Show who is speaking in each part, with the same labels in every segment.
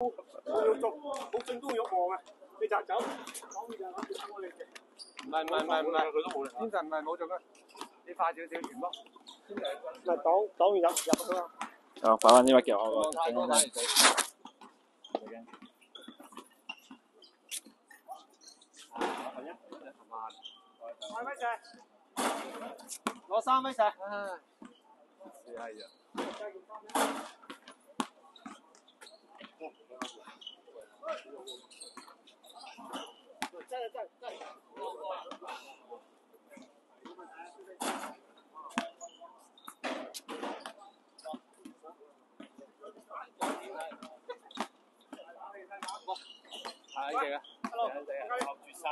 Speaker 1: 我要做，好進都要望嘅，你就走，講就諗住我哋嘅。
Speaker 2: 唔係唔係唔係唔係，
Speaker 1: 佢都冇力。
Speaker 2: 天神唔係冇做嘅，你快少少全波。
Speaker 1: 咪擋擋完入入噶嘛。
Speaker 3: 啊，擺翻呢筆嘅我
Speaker 2: 我太多打完死。
Speaker 1: 係咪石？攞三米石。
Speaker 2: 唉，是係啊。
Speaker 1: 真係真係真係。
Speaker 2: 係呢隻啊。
Speaker 1: Hello，
Speaker 2: 呢隻啊
Speaker 1: 落住殺。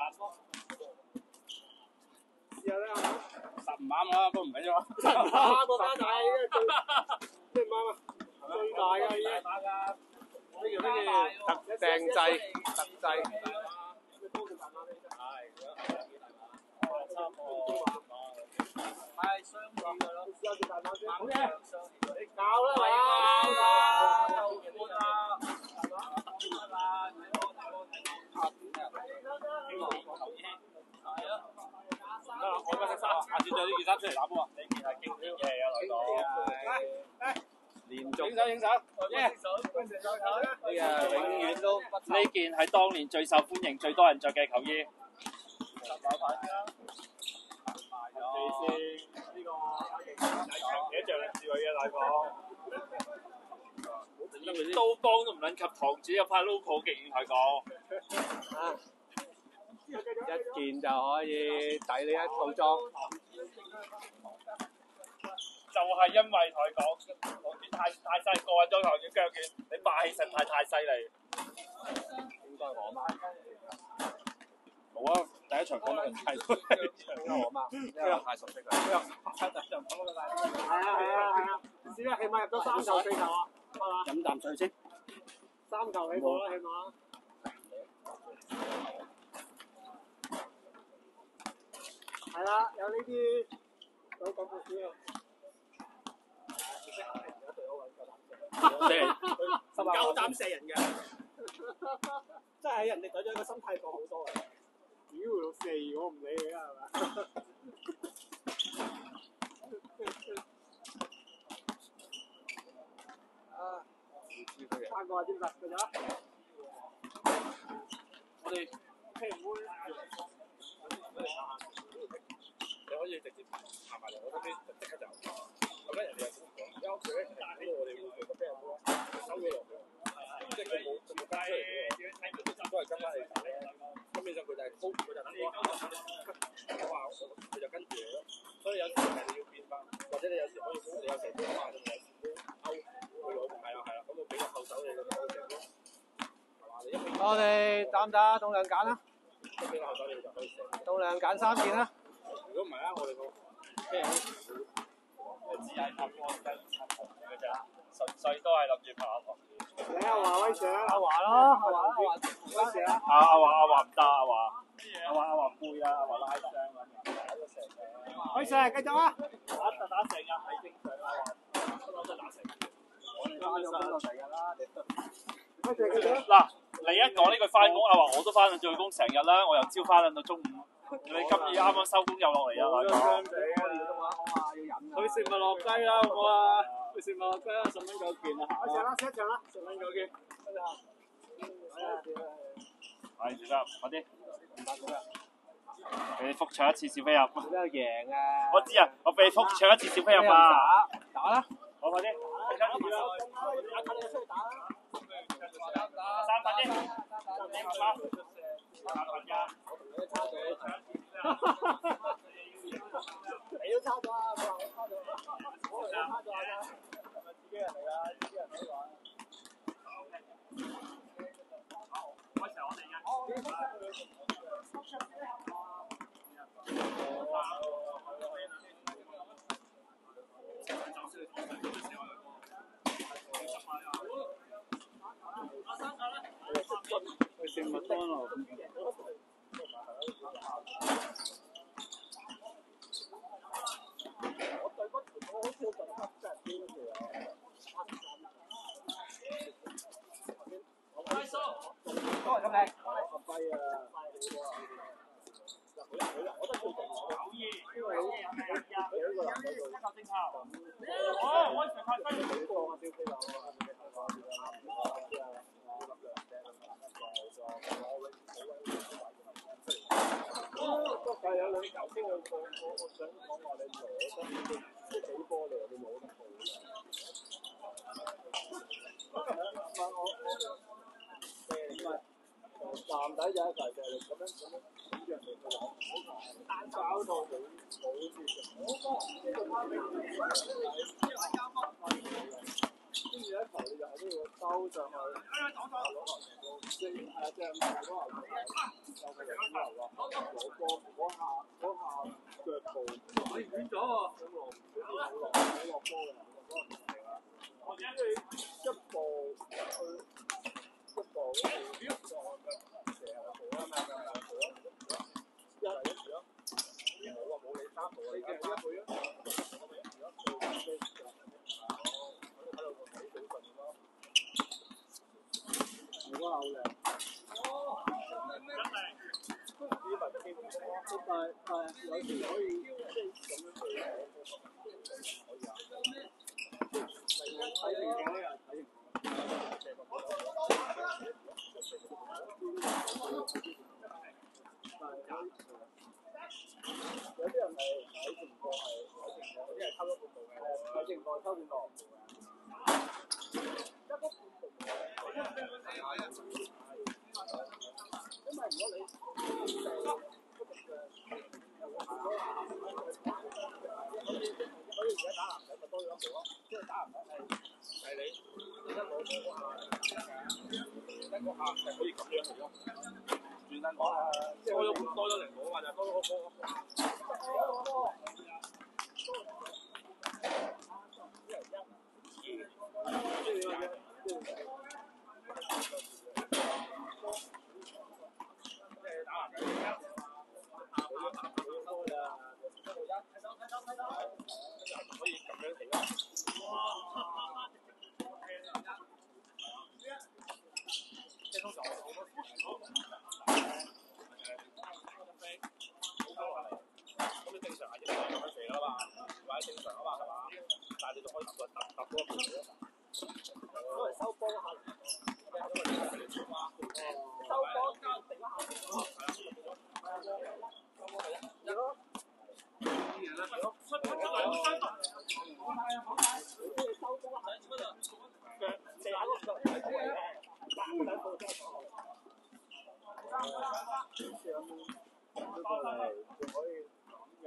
Speaker 1: 試下啦，係嘛？
Speaker 3: 十唔啱啦，都唔緊要啊。
Speaker 1: 打個加大，因為最即係啱啊，最大㗎已經。
Speaker 2: 呢叫咩叫特訂製特制？
Speaker 1: 係雙語㗎咯，試下隻大馬先。好嘅，你教啦，係啊，
Speaker 3: 啊，我而家識衫，下次着呢件衫出嚟打波啊！呢件係經典嘅，有來講。
Speaker 2: 連續
Speaker 3: 影手影手，耶！
Speaker 2: 呢個永遠都不
Speaker 3: 呢件係當年最受歡迎、最多人着嘅球衣。
Speaker 1: 幾着力智慧嘅大哥。
Speaker 3: 刀幫都唔撚及堂主有派 logo 極遠係講。
Speaker 2: 啊！一件就可以抵你一套裝。
Speaker 3: 就係因為同佢講，堂主太太細個咗堂主腳軟，你霸氣神態太犀利。
Speaker 2: 應該我媽，
Speaker 3: 冇啊！第一場講得咁太
Speaker 2: 應該我媽，因為太熟悉啦。
Speaker 1: 係啊係啊係啊，試下起碼入咗三球四球啊，係嘛？
Speaker 3: 飲啖水先。
Speaker 1: 三球起步啦，起碼。係啦，有呢啲有講故事啊。
Speaker 3: 夠膽射人嘅。
Speaker 1: 即係人哋隊長嘅心態放好多啊！屌老四，我唔理你啦，係嘛？
Speaker 2: 啊，唔知佢嘅。
Speaker 1: 三個係點㗎？仲有？
Speaker 3: 我哋直接行埋嚟我嗰邊，就即刻就。咁咧人哋又咁講，而家屋企咧大呢度我哋會做個啤酒鍋，收咗落去。即係佢冇佢冇加出嚟，都係跟翻你手咧。咁你就佢就係高，佢就等我我話佢就跟住你咯。所以有時係你要變翻，或者你有時可以你有時都話你有時都勾佢攞，係啊係啊，咁我俾個後手你咁樣嘅。係嘛？你
Speaker 2: 我哋打唔打？棟梁揀啦，
Speaker 3: 俾個後手你就可以射。
Speaker 2: 棟梁揀三件啦。
Speaker 3: 唔係啊，我哋個即係只係拍波跟拍堂嘅啫，純粹都係諗住拍下堂。
Speaker 1: 你阿華威上，
Speaker 2: 阿華咯，阿華阿華
Speaker 1: 威上啊！
Speaker 3: 阿阿華阿華唔得，阿華阿華阿華背啊，阿華拉傷咁樣，打咗成嘅。
Speaker 1: 威上繼續啊！
Speaker 3: 打就打成日係正常啊，華不嬲都打成。我哋翻上
Speaker 2: 成日啦，你都
Speaker 1: 威上繼續！
Speaker 3: 嗱，你一講呢句翻工，阿華我都翻到最工成日啦，我由朝翻到中午。你今日啱啱收工又落嚟啊。
Speaker 1: 佢食咪落雞啦，好唔好啊？佢食咪落雞啦，十蚊九件啊！一場啦，一場啦，十蚊九件。
Speaker 3: 係，小生，快啲。俾你復唱一次小飛俠。
Speaker 2: 都有贏啊！
Speaker 3: 我知啊，我俾你復唱一次小飛入啊！
Speaker 2: 打打啦！
Speaker 3: 好快啲，三分啲。你
Speaker 1: 都差咗啊！我話我差咗，我嚟都差咗啊！自己人嚟啦，自己人嚟玩。
Speaker 3: 嗰時候我哋
Speaker 1: 去食麥當勞咁。我對嗰條我好似好緊急，真係邊條啊？
Speaker 2: 咁靚。
Speaker 3: 低啊！佢佢我覺得佢勁，因為佢佢一個男喺度。幾個啊？小飛樓啊！不過有兩頭先我我我我想講話你攞得即係幾波嚟，你冇得好嘅。唔係我誒唔係。男仔就一齊嘅，咁樣咁樣咁人哋嘅話，搞到冇冇事跟住一頭你就喺呢個兜上去，即係誒即係嗰頭就係人之後啊，攞波嗰下嗰下腳步，
Speaker 1: 你遠咗喎。
Speaker 3: 咁落好落好落波嘅，嗰個唔係啦。我跟住一步去一步一步成日做啊嘛，成日做啊，一嚟一次咯。冇啊冇你三步啊，你一步一步。如果有靚，以為基本功咯，但係但係有時可以咁樣做可以。啊。睇情況咧，睇情有啲人睇情況係睇情況，有啲係偷咗半步嘅，睇情況偷半步。一個半步，因為如果你所以而家打籃球咪多咗一步咯，即係打籃球係係你一攞波嗰下，一個下係可以咁樣嚟咯。轉身講，即係多咗多咗零步啊嘛，就多咗個波。可以咁樣嚟咯。即係通常我好多時候咁你正常係應該咁樣射啦嘛，正常啊嘛，係嘛？但係你就可以突突突嗰個盤咯。因為收波下，收波加定一下。咯，就要就要就要跳咯。係啊，就要跳咯。而家就可以硬嘅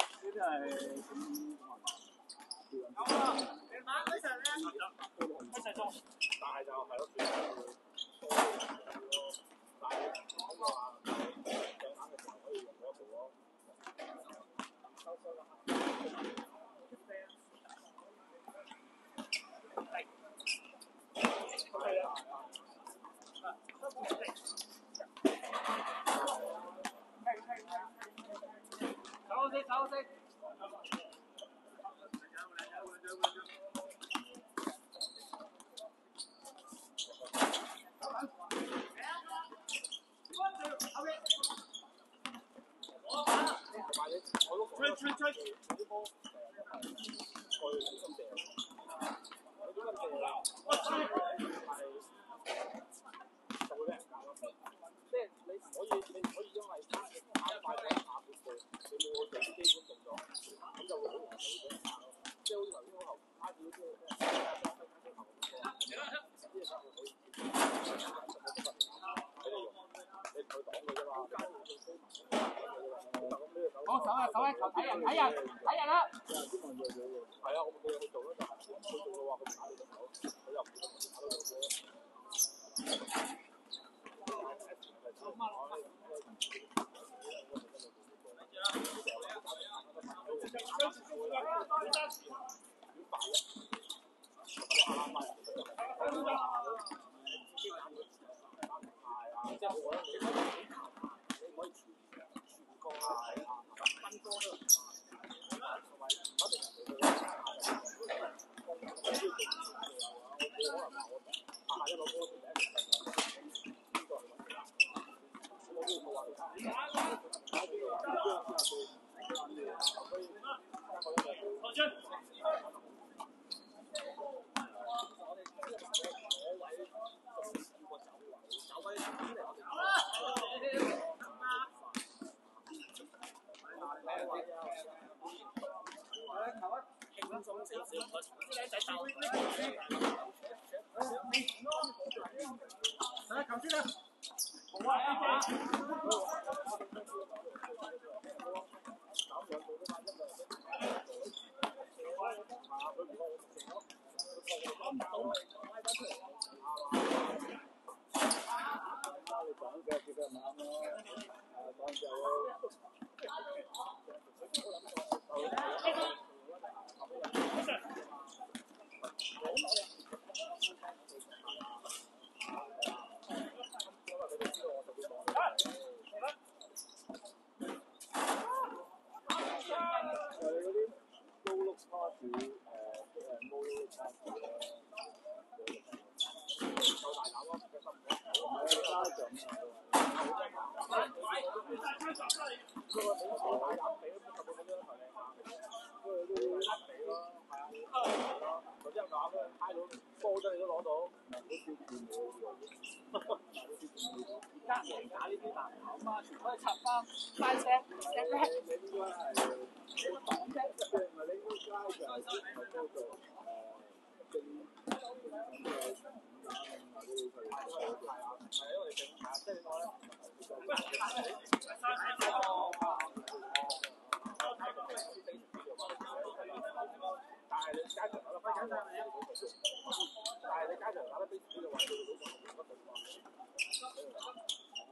Speaker 3: 係啊，再硬多步啊。呢啲係但係就係咯，但係講嘅話，上硬嘅時候可以用嗰一步咯。收收啦。
Speaker 1: wooden table 我上啊，上啊，
Speaker 3: 球睇人，睇人，睇人啦！係啊，我冇去做咯，就系佢做嘅話，佢打你隻手，佢又唔会打到我。誒嗰啲高碌叉子。嗰個比賽大減肥咯，十萬咁樣台零萬，因為要甩肥咯，係啊，係咯，頭先又減咧，差佬，波真係都攞到，哈哈，而家玩假呢啲難搞嘛，唔該插班，快寫。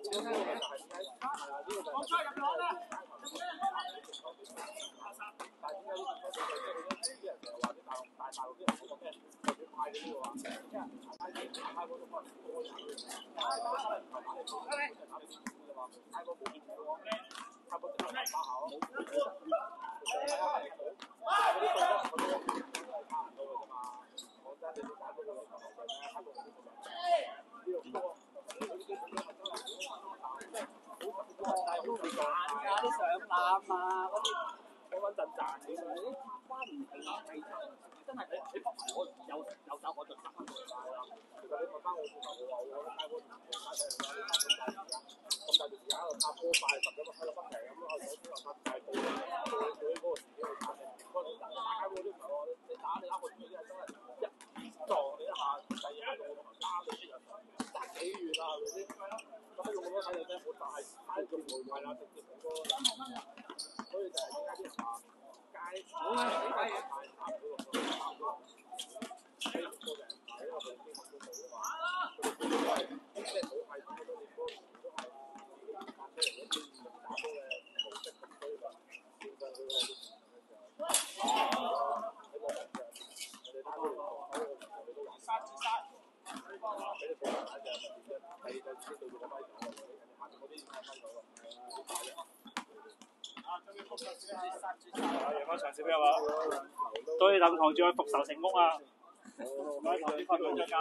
Speaker 3: 講出入嚟啦！大
Speaker 2: 啲人就話：大，大路？嗰，度幫人幫，嗰，度唔
Speaker 3: 係講？嗰度，冇位啦，直接揾嗰个。所以就系点解啲人话，介乎呢个系唔系差唔，差唔多。你唔
Speaker 1: 好。嚟唔到，因为佢都做咗。所以，等台志喺复仇成功啊，唔该台主发奖章。